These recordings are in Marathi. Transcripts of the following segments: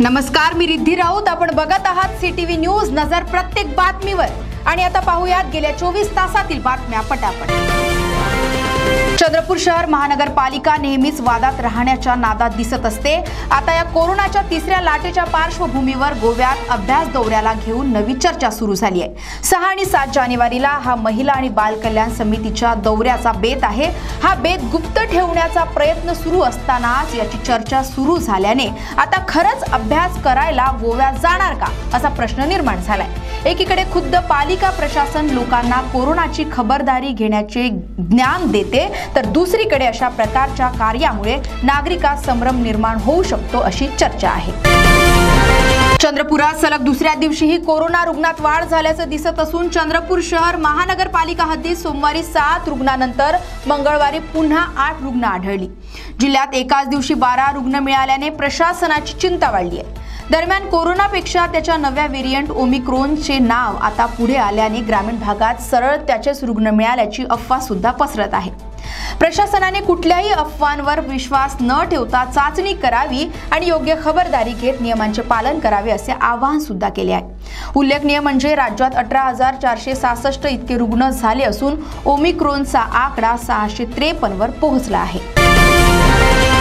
नमस्कार मी रिद्धी राऊत. आपण बघत आहात सी टी व्ही न्यूज नजर प्रत्येक बातमीवर. आणि आता पाहूयात गेल्या चोवीस तासातील बातम्या पटापट. चंद्रपूर शहर महानगरपालिका नेहमीच वादात राहण्याच्या नादात दिसत असते. आता या कोरोनाच्या तिसऱ्या लाटेच्या पार्श्वभूमीवर गोव्यात अभ्यास दौऱ्याला घेऊन नवी चर्चा सुरू झाली आहे. सहा आणि सात जानेवारीला हा महिला आणि बाल कल्याण समितीच्या दौऱ्याचा बेत आहे. हा बेत गुप्त ठेवण्याचा प्रयत्न सुरू असतानाच याची चर्चा सुरू झाल्याने आता खरंच अभ्यास करायला गोव्यात जाणार का? असा प्रश्न निर्माण झालाय. एकीकडे खुद्द पालिका प्रशासन लोकांना कोरोनाची खबरदारी घेण्याचे ज्ञान देते तर दुसरीकडे अशा प्रकारच्या कार्यामुळे नागरिकात संभ्रम निर्माण होऊ शकतो अशी चर्चा आहे. चंद्रपुरात सलग दुसऱ्या दिवशीही कोरोना रुग्णात वाढ झाल्याचं दिसत असून चंद्रपूर शहर महानगरपालिका हद्दीत सोमवारी सात रुग्णानंतर मंगळवारी पुन्हा आठ रुग्ण आढळली. जिल्ह्यात एकाच दिवशी बारा रुग्ण मिळाल्याने प्रशासनाची चिंता वाढली आहे. दरम्यान कोरोनापेक्षा त्याच्या नव्या व्हेरियंट ओमिक्रोनचे नाव आता पुढे आल्याने ग्रामीण भागात सरळ त्याचेच रुग्ण मिळाल्याची अफवा सुद्धा पसरत आहे. प्रशासनाने कुठल्याही अफवांवर विश्वास न ठेवता चाचणी करावी आणि योग्य खबरदारी घेत नियमांचे पालन करावे असे आवाहन सुद्धा केले आहे. उल्लेखनीय म्हणजे राज्यात अठरा हजार चारशे सहासष्ट इतके रुग्ण झाले असून ओमिक्रोनचा आकडा सहाशे त्रेपन्न वर पोहोचला आहे.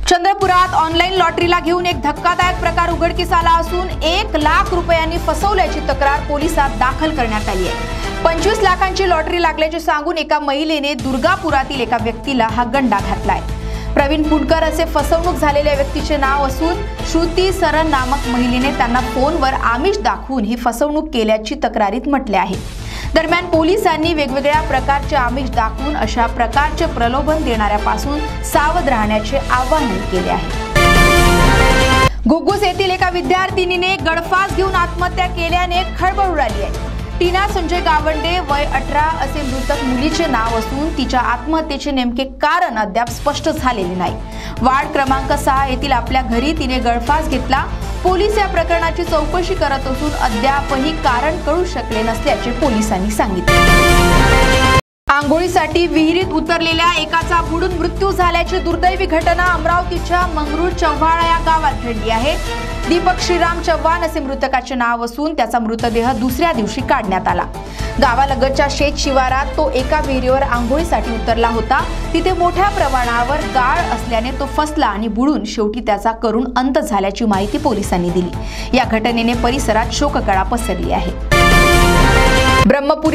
चंद्रपुरात ऑनलाईन लॉटरीला घेऊन एक धक्कादायक प्रकार उघडकीस आला असून एक लाख रुपयांनी फसवल्याची तक्रार पोलिसात दाखल करण्यात आली आहे. पंचवीस लाखांची लॉटरी लागल्याचे सांगून एका महिलेने दुर्गापुरातील एका व्यक्तीला हा गंडा घातलाय. प्रवीण पुणकर असे फसवणूक झालेल्या व्यक्तीचे नाव असून श्रुती सरन नामक महिलेने त्यांना फोनवर आमिष दाखवून ही फसवणूक केल्याची तक्रारीत म्हटले आहे. दरम्यान पोलिसांनी वेगवेगळ्या प्रकारचे आमिष दाखवून अशा प्रकारचे प्रलोभन देणाऱ्यापासून सावध राहण्याचे आवाहन केले आहे. घुग्गुस येथील एका विद्यार्थिनीने गडफास घेऊन आत्महत्या केल्याने खळबळ उडाली आहे. टीना संजय गावंडे वय अठरा असे मृतक मुलीचे नाव असून तिच्या आत्महत्येचे नेमके कारण अद्याप स्पष्ट झालेले नाही. वार्ड क्रमांक सहा येथील आपल्या घरी तिने गळफास घेतला. पोलीस या प्रकरणाची चौकशी करत असून अद्यापही कारण कळू शकले नसल्याचे पोलिसांनी सांगितले. आंघोळीसाठी विहिरीत उतरलेल्या एकाचा बुडून मृत्यू झाल्याची दुर्दैवी घटना अमरावतीच्या मंगरूळ चव्हाळा या गावात घडली आहे. दीपक श्रीराम चव्हाण असे मृतकाचे नाव असून त्याचा मृतदेह दुसऱ्या दिवशी काढण्यात आला. गावालगतच्या शेत शिवारात तो एका विहिरीवर आंघोळीसाठी उतरला होता. तिथे मोठ्या प्रमाणावर गाळ असल्याने तो फसला आणि बुडून शेवटी त्याचा करून अंत झाल्याची माहिती पोलिसांनी दिली. या घटनेने परिसरात शोककळा पसरली आहे.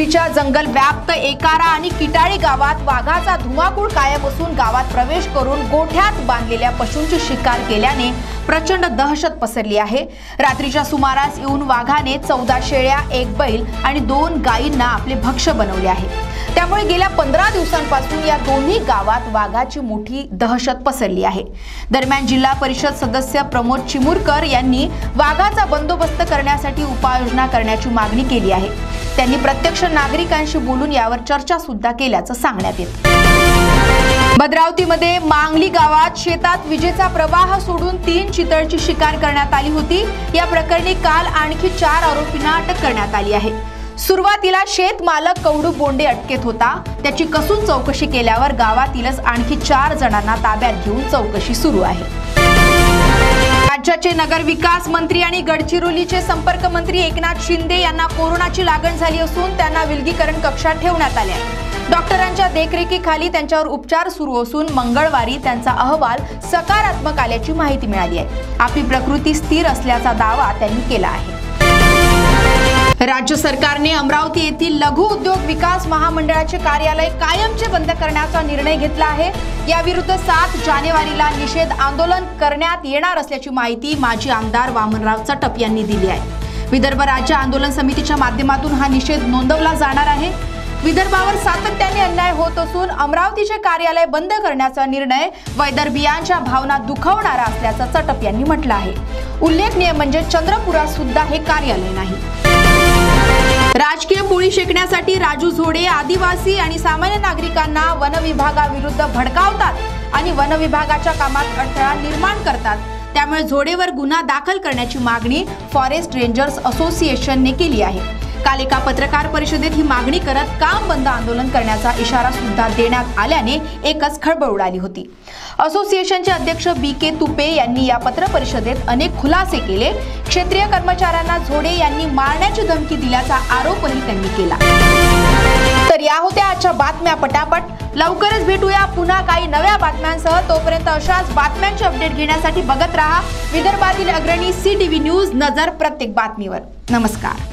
ब्रह्मपुरीच्या जंगल व्याप्त एकारा आणि किटाळी गावात वाघाचा धुमाकूळ कायम असून गावात प्रवेश करून गोठ्यात बांधलेल्या पशूंची शिकार केल्याने प्रचंड दहशत पसरली आहे. रात्रीच्या सुमारास येऊन वाघाने चौदा शेळ्या एक बैल आणि दोन गायींना आपले भक्ष्य बनवले आहे. त्यामुळे गेल्या पंधरा दिवसांपासून या दोन्ही गावात वाघाची मोठी दहशत पसरली आहे. दरम्यान जिल्हा परिषद सदस्य प्रमोद चिमुरकर यांनी वाघाचा बंदोबस्त करण्यासाठी उपाययोजना करण्याची मागणी केली आहे. त्यांनी प्रत्यक्ष नागरिकांशी बोलून यावर चर्चा सुद्धा केल्याचं सांगण्यात येत. भद्रावतीमध्ये मांगली गावात शेतात विजेचा प्रवाह सोडून तीन चितळची शिकार करण्यात आली होती. या प्रकरणी काल आणखी चार आरोपींना अटक करण्यात आली आहे. सुरुवातीला शेत मालक कवडू बोंडे अटकेत होता. त्याची कसून चौकशी केल्यावर गावातीलच आणखी चार जणांना ताब्यात घेऊन चौकशी सुरू आहे. राज्याचे नगर विकास मंत्री आणि गडचिरोलीचे संपर्क मंत्री एकनाथ शिंदे यांना कोरोनाची लागण झाली असून त्यांना विलगीकरण कक्षात ठेवण्यात आले डॉक्टरांच्या देखरेखीखाली त्यांच्यावर उपचार सुरू असून मंगळवारी त्यांचा अहवाल सकारात्मक आल्याची माहिती मिळाली आहे. आपली प्रकृती स्थिर असल्याचा दावा त्यांनी केला आहे. राज्य सरकारने अमरावती येथील लघु उद्योग विकास महामंडळाचे कार्यालय कायमचे बंद करण्याचा निर्णय घेतला आहे. याविरुद्ध सात जानेवारीला निषेध आंदोलन करण्यात येणार असल्याची माहिती माजी आमदार वामनराव चटप यांनी दिली आहे. विदर्भ राज्य आंदोलन समितीच्या माध्यमातून हा निषेध नोंदवला जाणार आहे. विदर्भावर सातत्याने अन्याय होत असून अमरावतीचे कार्यालय बंद करण्याचा निर्णय वैदर्भियांच्या भावना दुखवणारा असल्याचं चटप यांनी म्हटलं आहे. उल्लेखनीय म्हणजे चंद्रपुरात सुद्धा हे कार्यालय नाही. राजकीय पोळी शेकण्यासाठी राजू झोडे आदिवासी आणि सामान्य नागरिकांना वनविभागाविरुद्ध भडकावतात आणि वनविभागाच्या कामात अडथळा निर्माण करतात. त्यामुळे झोडेवर गुन्हा दाखल करण्याची मागणी फॉरेस्ट रेंजर्स असोसिएशनने केली आहे. काल एका पत्रकार परिषदेत ही मागणी करत काम बंद आंदोलन करण्याचा इशारा सुद्धा देण्यात आल्याने एकच खळबळ उडाली होती. असोसिएशनचे अध्यक्ष बी के तुपे यांनी या पत्र परिषदेत अनेक खुलासे केले. क्षेत्रीय कर्मचाऱ्यांना झोडे यांनी मारण्याची धमकी दिल्याचा आरोपही त्यांनी केला. तर या होत्या आजच्या बातम्या पटापट. लवकरच भेटूया पुन्हा काही नव्या बातम्यांसह. तोपर्यंत अशाच बातम्यांचे अपडेट घेण्यासाठी बघत राहा. विदर्भातील अग्रणी सी टी व्ही न्यूज नजर प्रत्येक बातमीवर. नमस्कार.